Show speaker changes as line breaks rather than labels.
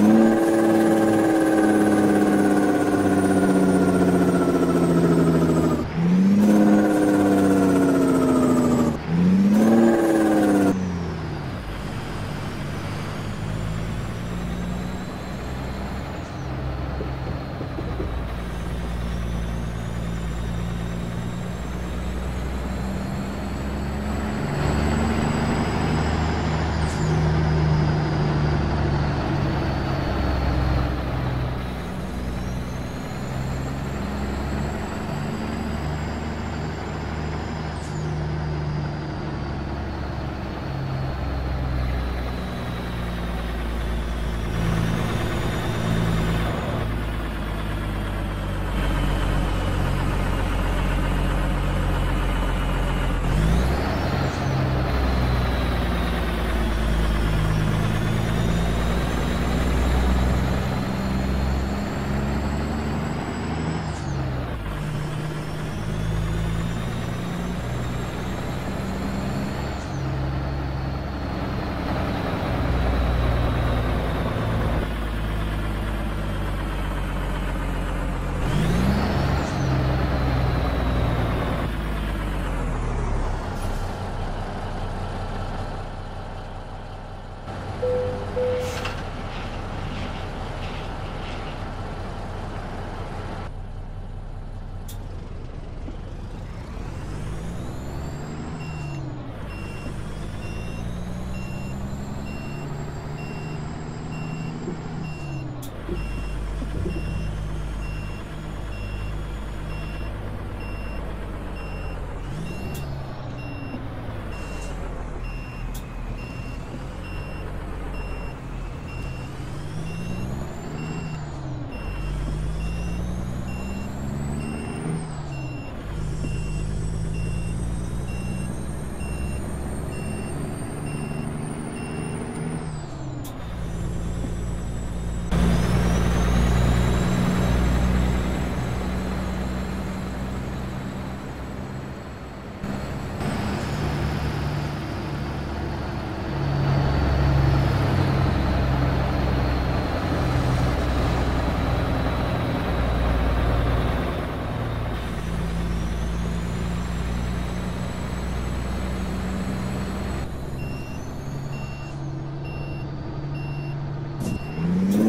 うん Mm-hmm.